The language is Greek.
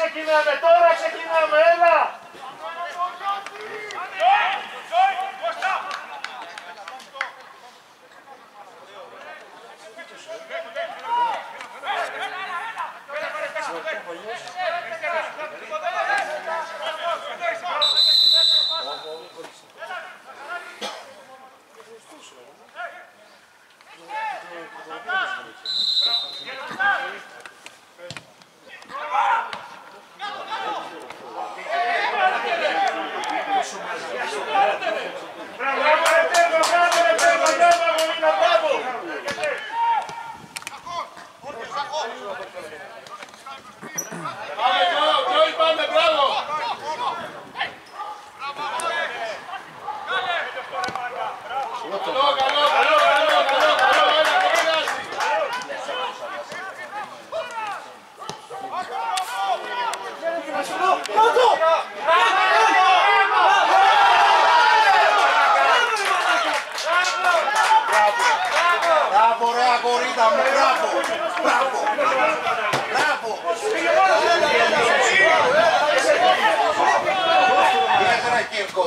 ξεκινάμε, τώρα ξεκινάμε, έλα! Μπράβο ρε αγορίτα μου, μπράβο, μπράβο, μπράβο. Μέτρα Κύρκο.